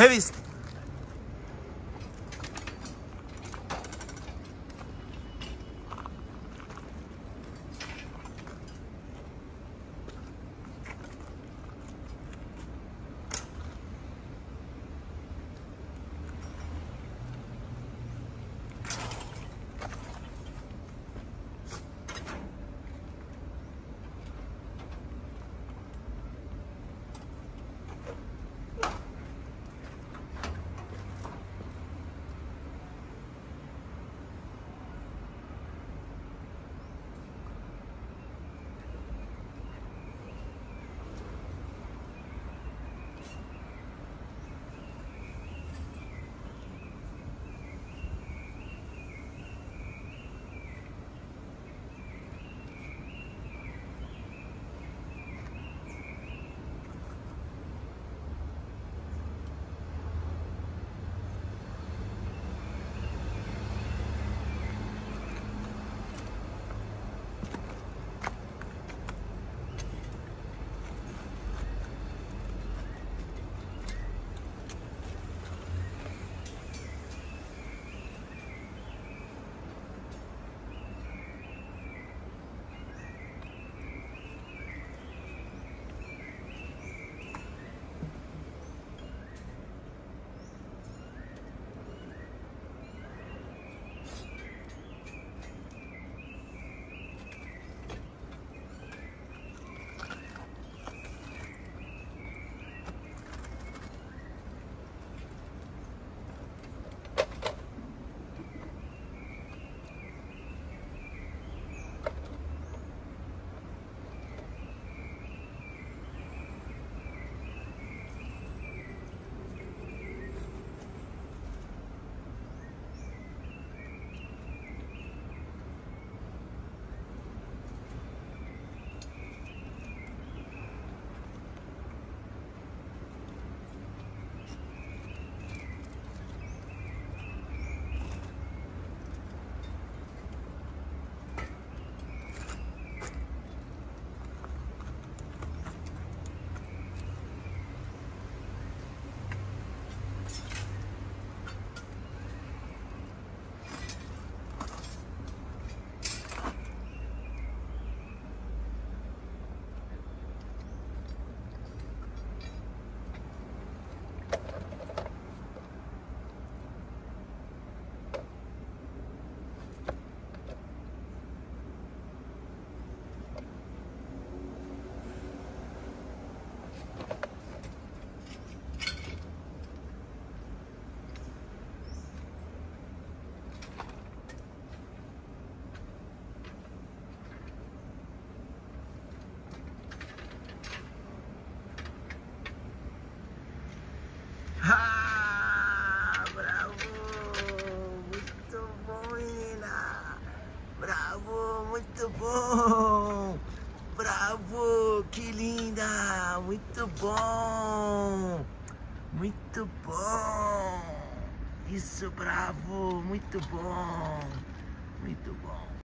Heavy Muito bom! Muito bom! Isso, bravo! Muito bom! Muito bom!